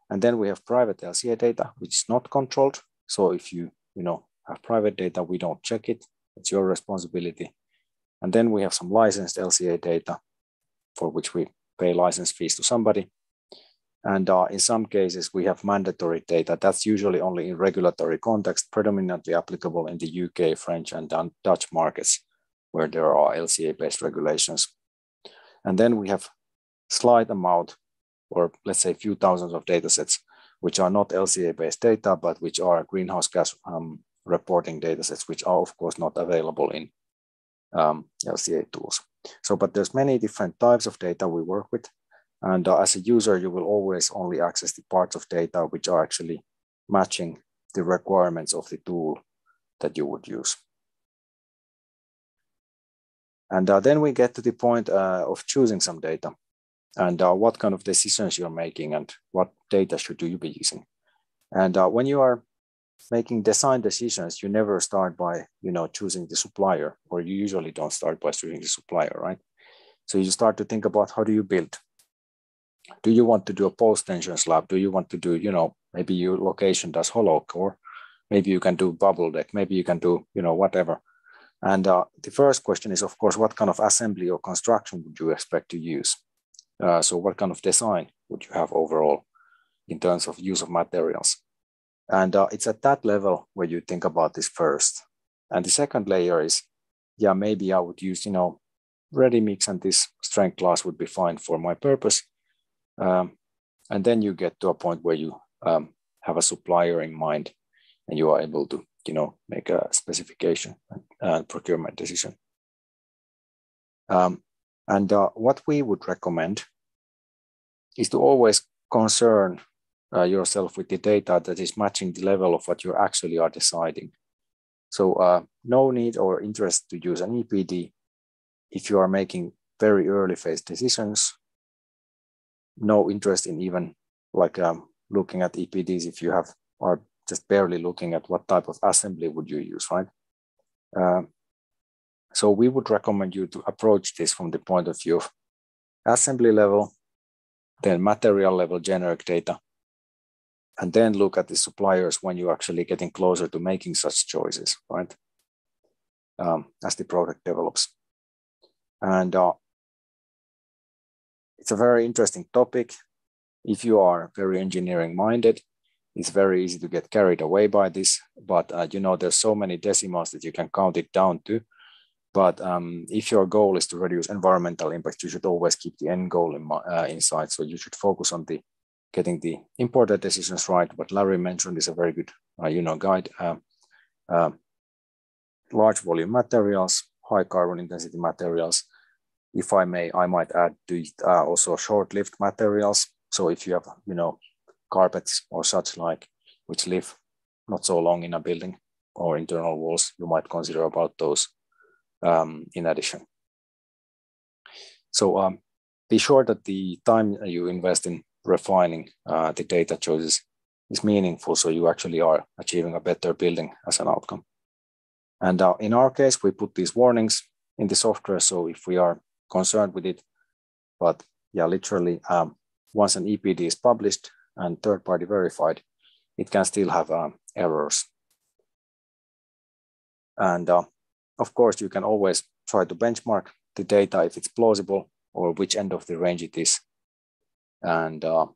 S5: And then we have private LCA data, which is not controlled. So if you, you know, have private data, we don't check it. It's your responsibility. And then we have some licensed LCA data for which we pay license fees to somebody. And uh, in some cases, we have mandatory data. That's usually only in regulatory context, predominantly applicable in the UK, French, and Dutch markets, where there are LCA-based regulations. And then we have slight amount or let's say a few thousands of data sets, which are not LCA-based data, but which are greenhouse gas um, reporting data sets, which are of course not available in um, LCA tools. So, but there's many different types of data we work with. And uh, as a user, you will always only access the parts of data which are actually matching the requirements of the tool that you would use. And uh, then we get to the point uh, of choosing some data and uh, what kind of decisions you're making and what data should you be using. And uh, when you are making design decisions, you never start by you know choosing the supplier, or you usually don't start by choosing the supplier, right? So you start to think about how do you build. Do you want to do a post tension slab? Do you want to do you know maybe your location does hollow core? Maybe you can do bubble deck. Maybe you can do you know whatever. And uh, the first question is, of course, what kind of assembly or construction would you expect to use? Uh, so what kind of design would you have overall in terms of use of materials? And uh, it's at that level where you think about this first. And the second layer is, yeah, maybe I would use, you know, ready mix and this strength class would be fine for my purpose. Um, and then you get to a point where you um, have a supplier in mind and you are able to, you know, make a specification and procurement decision. Um, and uh, what we would recommend is to always concern uh, yourself with the data that is matching the level of what you actually are deciding. So uh, no need or interest to use an EPD if you are making very early phase decisions. No interest in even like um, looking at EPDs if you have are just barely looking at what type of assembly would you use, right? Um, so we would recommend you to approach this from the point of view of assembly level, then material level generic data, and then look at the suppliers when you're actually getting closer to making such choices, right? Um, as the product develops. And uh, it's a very interesting topic. If you are very engineering minded, it's very easy to get carried away by this, but uh, you know, there's so many decimals that you can count it down to. But um, if your goal is to reduce environmental impact, you should always keep the end goal in, uh, in sight. So you should focus on the getting the imported decisions right. What Larry mentioned is a very good, uh, you know, guide. Uh, large volume materials, high carbon intensity materials. If I may, I might add to it uh, also short-lived materials. So if you have, you know, carpets or such like, which live not so long in a building or internal walls, you might consider about those um, in addition. So um, be sure that the time you invest in refining uh, the data choices is meaningful so you actually are achieving a better building as an outcome. And uh, in our case, we put these warnings in the software. So if we are concerned with it, but yeah, literally um, once an EPD is published and third party verified, it can still have um, errors. And uh, of course, you can always try to benchmark the data if it's plausible or which end of the range it is. And uh,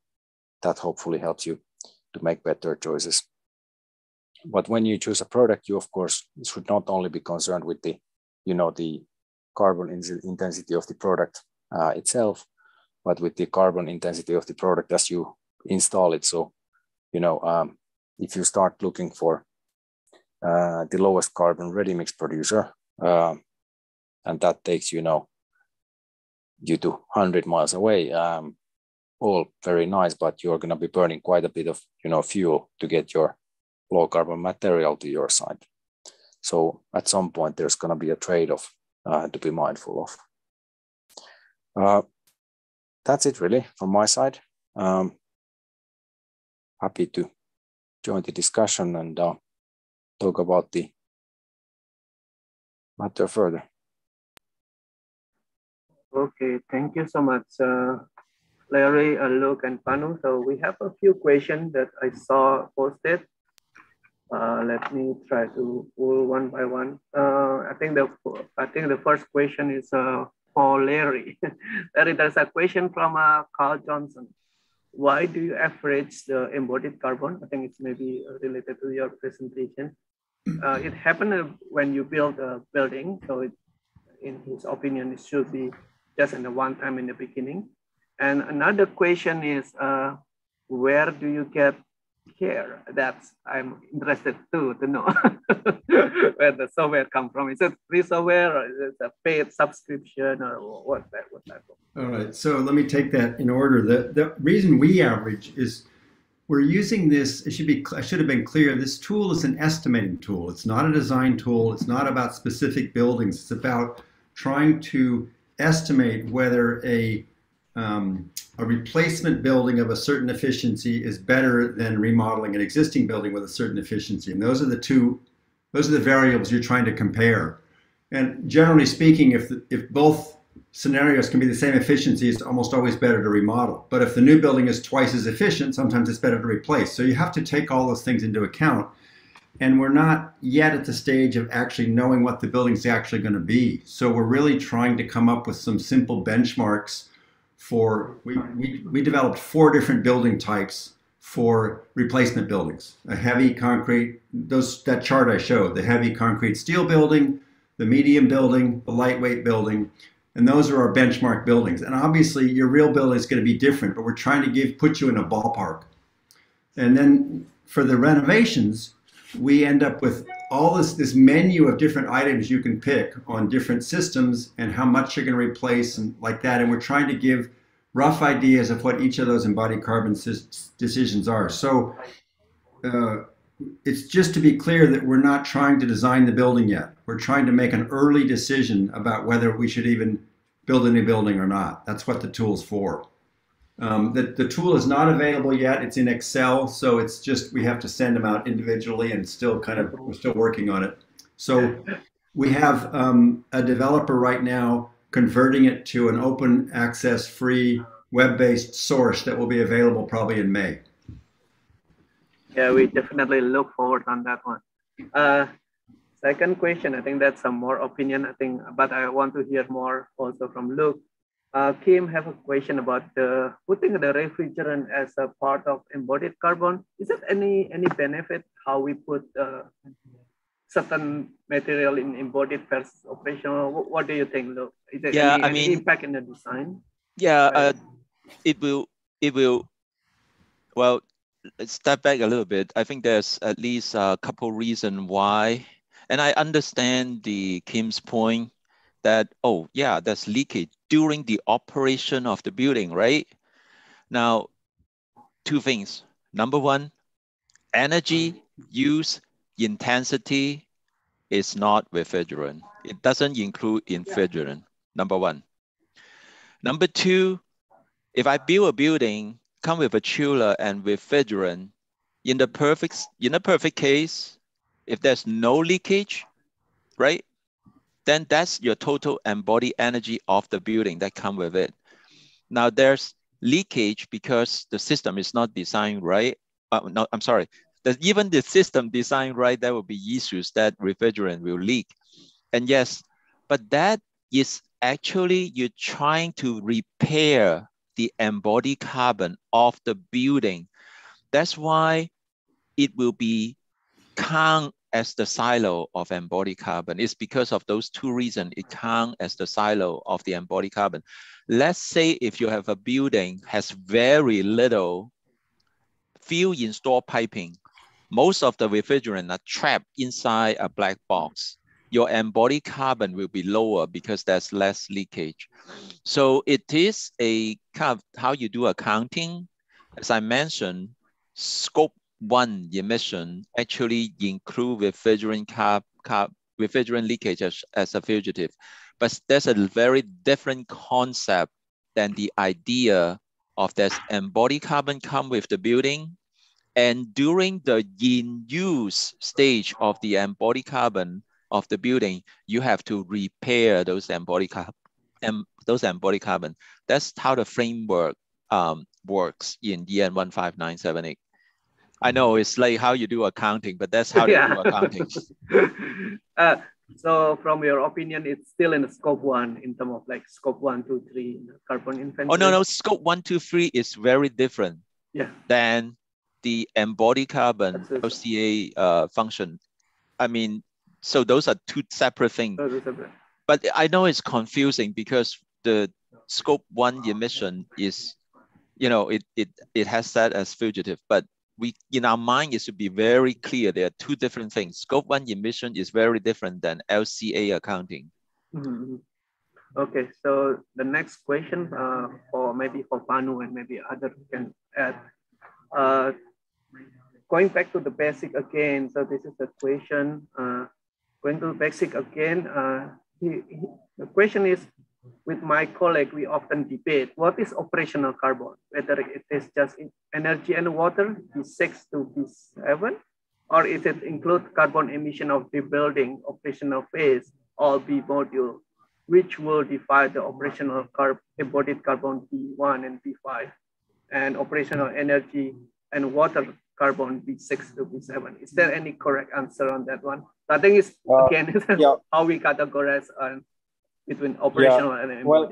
S5: that hopefully helps you to make better choices. But when you choose a product, you of course should not only be concerned with the, you know, the carbon intensity of the product uh, itself, but with the carbon intensity of the product as you install it. So, you know, um, if you start looking for uh, the lowest carbon ready mix producer, uh, and that takes you know you to 100 miles away, um, all very nice, but you're going to be burning quite a bit of you know fuel to get your low carbon material to your site. So at some point, there's going to be a trade-off uh, to be mindful of. Uh, that's it really from my side. Um, happy to join the discussion and uh, talk about the matter further.
S1: Okay, thank you so much, uh, Larry, uh, Luke, and Panu. So we have a few questions that I saw posted. Uh, let me try to pull one by one. Uh, I think the I think the first question is uh, for Larry. Larry, there's a question from uh, Carl Johnson. Why do you average the embodied carbon? I think it's maybe related to your presentation. Uh, it happened when you build a building, so it, in his opinion, it should be just in the one time in the beginning. And another question is, uh, where do you get care? That's i'm interested too to know where the software come from. Is it free software or is it a paid subscription or what that what that
S3: all right so let me take that in order. The the reason we average is we're using this it should be i should have been clear this tool is an estimating tool it's not a design tool it's not about specific buildings it's about trying to estimate whether a um, a replacement building of a certain efficiency is better than remodeling an existing building with a certain efficiency. And those are the two, those are the variables you're trying to compare. And generally speaking, if, the, if both scenarios can be the same efficiency, it's almost always better to remodel. But if the new building is twice as efficient, sometimes it's better to replace. So you have to take all those things into account. And we're not yet at the stage of actually knowing what the building's actually going to be. So we're really trying to come up with some simple benchmarks for we, we, we developed four different building types for replacement buildings. A heavy concrete, those that chart I showed, the heavy concrete steel building, the medium building, the lightweight building, and those are our benchmark buildings. And obviously your real building is going to be different, but we're trying to give put you in a ballpark. And then for the renovations, we end up with all this this menu of different items you can pick on different systems and how much you're going to replace and like that and we're trying to give rough ideas of what each of those embodied carbon decisions are so uh, it's just to be clear that we're not trying to design the building yet we're trying to make an early decision about whether we should even build a new building or not that's what the tool's for um, the, the tool is not available yet. It's in Excel, so it's just we have to send them out individually and still kind of we're still working on it. So we have um, a developer right now converting it to an open access free web-based source that will be available probably in May.
S1: Yeah, we definitely look forward on that one. Uh, second question, I think that's some more opinion, I think, but I want to hear more also from Luke. uh, Kim have a question about the putting the refrigerant as a part of embodied carbon. Is there any any benefit how we put uh, certain material in embodied versus operational? What, what do you think? Luke? is there
S4: Yeah,
S1: any,
S4: I mean-
S1: impact in the design?
S4: Yeah, uh, it will, it will, well, let's step back a little bit. I think there's at least a couple reasons why, and I understand the Kim's point that, oh yeah, there's leakage during the operation of the building, right? Now, two things. Number one, energy use intensity is not refrigerant. It doesn't include refrigerant, number one. Number two, if I build a building, come with a chiller and refrigerant, in the perfect in a perfect case, if there's no leakage, right? Then that's your total embodied energy of the building that come with it. Now there's leakage because the system is not designed right. Uh, no, I'm sorry. That even the system designed right, there will be issues that refrigerant will leak. And yes, but that is actually you're trying to repair the embodied carbon of the building. That's why it will be count as the silo of embodied carbon. It's because of those two reasons it count as the silo of the embodied carbon. Let's say if you have a building has very little fuel installed piping, most of the refrigerant are trapped inside a black box. Your embodied carbon will be lower because there's less leakage. So it is a kind of how you do accounting. As I mentioned, scope one emission actually include refrigerant carb, carb refrigerant leakage as, as a fugitive. But there's a very different concept than the idea of this embodied carbon come with the building. And during the in use stage of the embodied carbon of the building, you have to repair those embodied carbon, em, those embodied carbon. That's how the framework um, works in EN 15978. I know it's like how you do accounting, but that's how
S1: Yeah.
S4: do accounting.
S1: uh, so from your opinion, it's still in scope one in terms of like scope one, two, three, carbon inventory.
S4: Oh, no, no, scope one, two, three is very different
S1: Yeah.
S4: than the embodied carbon. OCA uh, function. I mean, so those are two separate things.
S1: A-
S4: But I know it's confusing because the scope one emission is, you know, it it it has that as fugitive, but we in our mind it should be very clear there are two different things. Scope one emission is very different than LCA accounting.
S1: Mhm. Okay, so the next question uh, for maybe for Panu and maybe other can add. Uh, going back to the basic again, so this is the question. Uh, going to basic again, uh, he, he, the question is, with my colleague, we often debate what is operational carbon, whether it is just energy and water, B6 to B7, or is it include carbon emission of the building operational phase or B module, which will define the operational carb embodied carbon B1 and B5, and operational energy and water carbon B6 to B7. Is there any correct answer on that one? I think it's
S5: Uh,
S1: again
S5: yeah.
S1: how we categorize uh, between operational and
S5: well.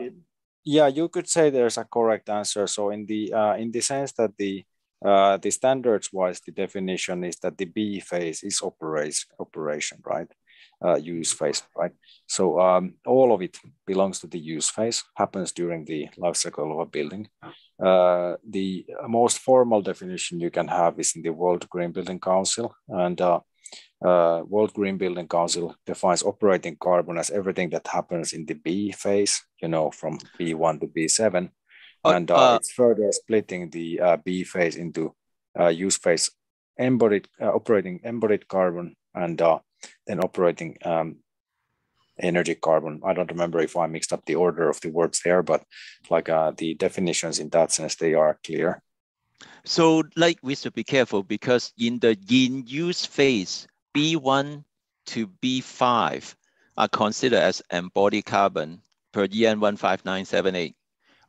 S5: Yeah, you could say there's a correct answer. So in the uh, in the sense that the uh, the standards wise, the definition is that the B phase is operation operation, right? Uh, use phase, right? So um, all of it belongs to the use phase, happens during the life cycle of a building. Uh, the most formal definition you can have is in the World Green Building Council, and uh, World Green Building Council defines operating carbon as everything that happens in the B phase, you know, from B1 to B7.
S4: Uh,
S5: and uh,
S4: uh,
S5: it's further splitting the uh, B phase into uh, use phase embodied, uh, operating embodied carbon and uh, then operating um, energy carbon. I don't remember if I mixed up the order of the words there, but like uh, the definitions in that sense, they are clear.
S4: So like we should be careful because in the in use phase, B1 to B5 are considered as embodied carbon per EN 15978.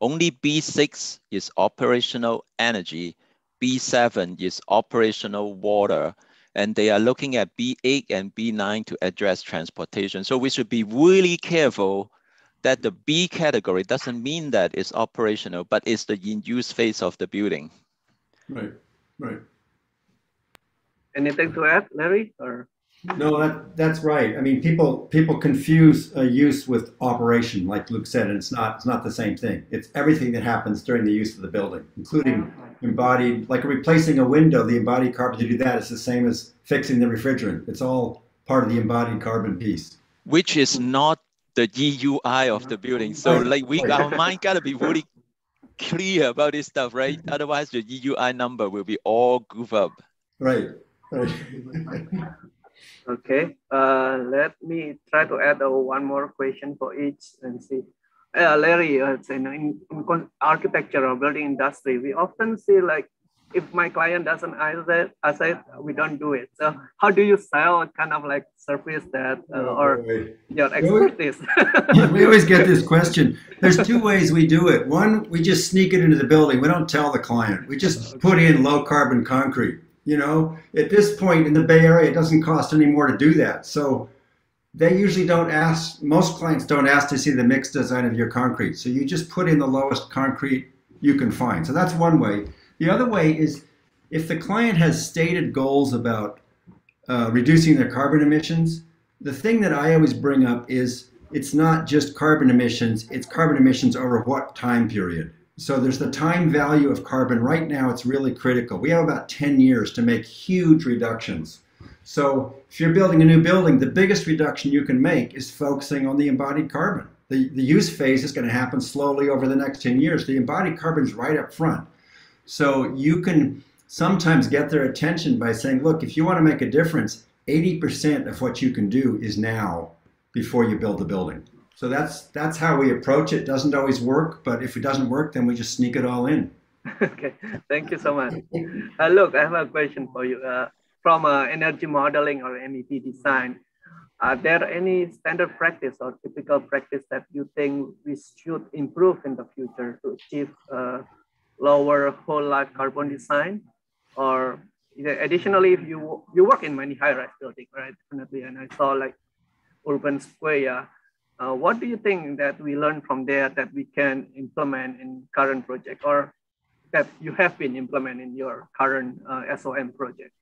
S4: Only B6 is operational energy, B7 is operational water, and they are looking at B8 and B9 to address transportation. So we should be really careful that the B category doesn't mean that it's operational, but it's the in-use phase of the building.
S3: Right, right.
S1: Anything to add, Larry? Or
S3: no, that that's right. I mean, people people confuse uh, use with operation, like Luke said, and it's not it's not the same thing. It's everything that happens during the use of the building, including embodied, like replacing a window. The embodied carbon to do that is the same as fixing the refrigerant. It's all part of the embodied carbon piece,
S4: which is not the EUI of the building. So, like, we our mind gotta be really clear about this stuff, right? Otherwise, the EUI number will be all goofed up.
S3: Right. Right.
S1: Okay, uh, let me try to add uh, one more question for each and see. Uh, Larry, uh, in, in architecture or building industry, we often see like if my client doesn't ask it, we don't do it. So how do you sell kind of like service that uh, oh, or your expertise?
S3: we always get this question. There's two ways we do it. One, we just sneak it into the building. We don't tell the client. We just put in low carbon concrete. You know, at this point in the Bay Area, it doesn't cost any more to do that. So they usually don't ask, most clients don't ask to see the mixed design of your concrete. So you just put in the lowest concrete you can find. So that's one way. The other way is if the client has stated goals about uh, reducing their carbon emissions, the thing that I always bring up is it's not just carbon emissions, it's carbon emissions over what time period. So there's the time value of carbon. Right now, it's really critical. We have about 10 years to make huge reductions. So if you're building a new building, the biggest reduction you can make is focusing on the embodied carbon. The, the use phase is going to happen slowly over the next 10 years. The embodied carbon is right up front. So you can sometimes get their attention by saying, look, if you want to make a difference, 80% of what you can do is now before you build the building. So that's that's how we approach it. Doesn't always work, but if it doesn't work, then we just sneak it all in.
S1: okay, thank you so much. Uh, look, I have a question for you. Uh, from uh, energy modeling or MEP design, are there any standard practice or typical practice that you think we should improve in the future to achieve uh, lower whole life carbon design? Or additionally, if you you work in many high-rise buildings, right? Definitely, and I saw like Urban Sequoia uh, what do you think that we learned from there that we can implement in current project or that you have been implementing your current uh, SOM project?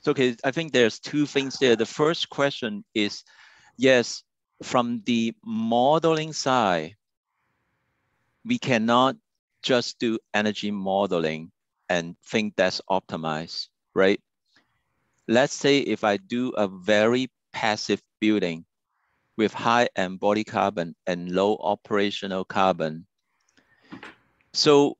S4: So, okay, I think there's two things there. The first question is, yes, from the modeling side, we cannot just do energy modeling and think that's optimized, right? Let's say if I do a very passive building, with high embodied carbon and low operational carbon. So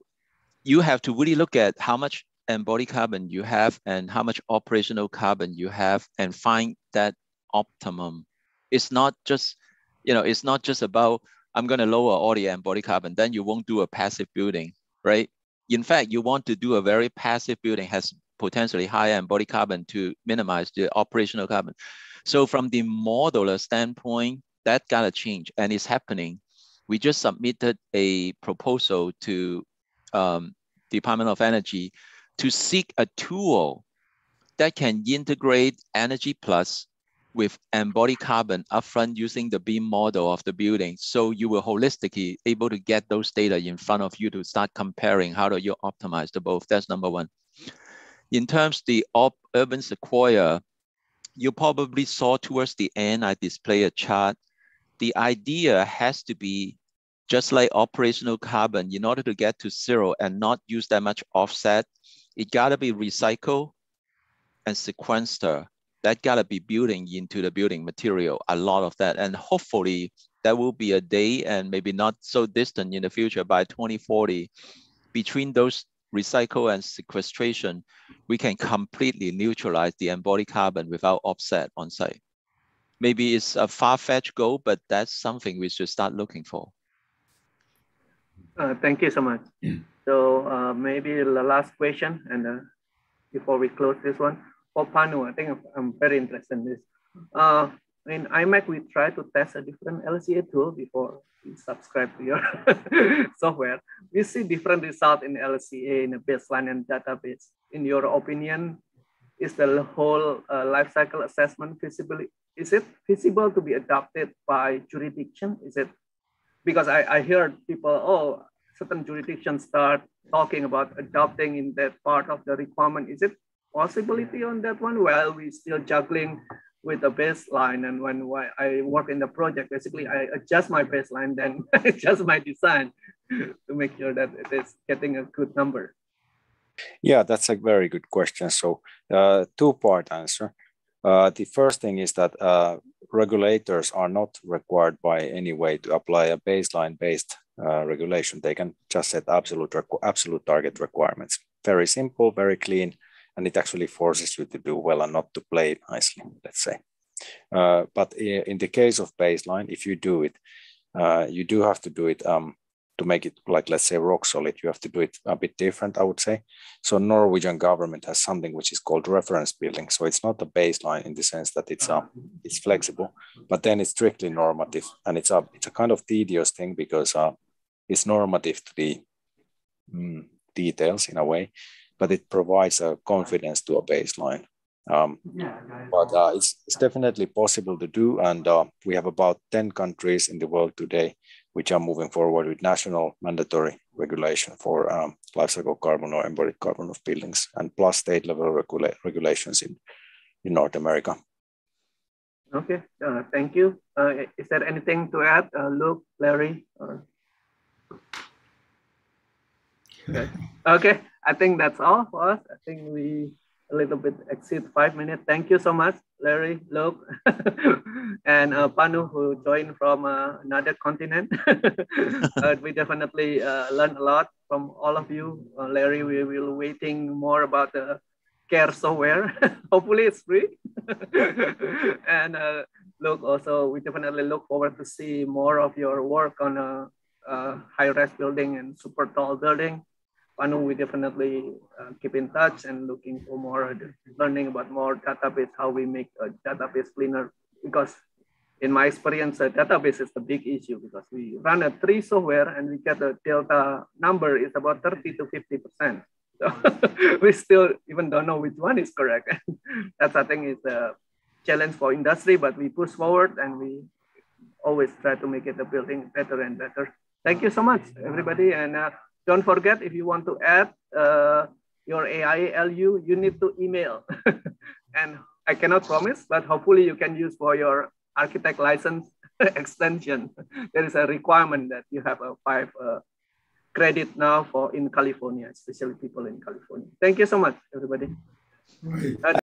S4: you have to really look at how much embodied carbon you have and how much operational carbon you have and find that optimum. It's not just, you know, it's not just about I'm going to lower all the embodied carbon, then you won't do a passive building, right? In fact, you want to do a very passive building has potentially higher embodied carbon to minimize the operational carbon. So from the modeler standpoint, that gotta change and it's happening. We just submitted a proposal to um, Department of Energy to seek a tool that can integrate Energy Plus with embodied carbon upfront using the BIM model of the building. So you will holistically able to get those data in front of you to start comparing how do you optimize the both. That's number one. In terms the urban sequoia, you probably saw towards the end, I display a chart. The idea has to be just like operational carbon, in order to get to zero and not use that much offset, it gotta be recycled and sequestered. That gotta be building into the building material, a lot of that. And hopefully that will be a day and maybe not so distant in the future by 2040 between those recycle and sequestration, we can completely neutralize the embodied carbon without offset on site. Maybe it's a far-fetched goal, but that's something we should start looking for.
S1: Uh, thank you so much. So uh, maybe the last question, and uh, before we close this one, for Panu, I think I'm, very interested in this. Uh, in iMac, we try to test a different LCA tool before we subscribe to your software. We see different result in LCA in a baseline and database. In your opinion, is the whole uh, life cycle assessment feasible? Is it feasible to be adopted by jurisdiction? Is it because I, I heard people, oh, certain jurisdictions start talking about adopting in that part of the requirement. Is it possibility on that one while we still juggling with the baseline and when I work in the project, basically I adjust my baseline, then adjust my design to make sure that it is getting a good number.
S5: Yeah, that's a very good question. So uh, two-part answer. Uh, the first thing is that uh, regulators are not required by any way to apply a baseline-based uh, regulation. They can just set absolute absolute target requirements. Very simple, very clean, and it actually forces you to do well and not to play nicely, let's say. Uh, but in the case of baseline, if you do it, uh, you do have to do it um, to make it like, let's say, rock solid. You have to do it a bit different, I would say. So Norwegian government has something which is called reference building. So it's not a baseline in the sense that it's uh, it's flexible, but then it's strictly normative, and it's a it's a kind of tedious thing because uh, it's normative to the mm, details in a way but it provides a confidence to a baseline. Um, but uh, it's, it's definitely possible to do. And uh, we have about 10 countries in the world today which are moving forward with national mandatory regulation for um, life cycle carbon or embodied carbon of buildings and plus state level regula regulations in, in North America.
S1: Okay, uh, thank you. Uh, is there anything to add, uh, Luke, Larry? Or... Okay. okay. I think that's all for us. I think we a little bit exceed five minutes. Thank you so much, Larry, Luke, and uh, Panu, who joined from uh, another continent. uh, we definitely uh, learned a lot from all of you. Uh, Larry, we will waiting more about the CARE software. Hopefully it's free. and uh, Luke, also, we definitely look forward to see more of your work on a, a high-rise building and super tall building. Panu, we definitely uh, keep in touch and looking for more learning about more database, how we make a database cleaner. Because in my experience, a database is the big issue because we run a three software and we get a delta number is about 30 to 50%. So we still even don't know which one is correct. That's I think is a challenge for industry, but we push forward and we always try to make it the building better and better. Thank you so much, everybody. And uh, don't forget, if you want to add uh, your AILU, you need to email. and I cannot promise, but hopefully you can use for your architect license extension. There is a requirement that you have a five uh, credit now for in California, especially people in California. Thank you so much, everybody. Right. Uh,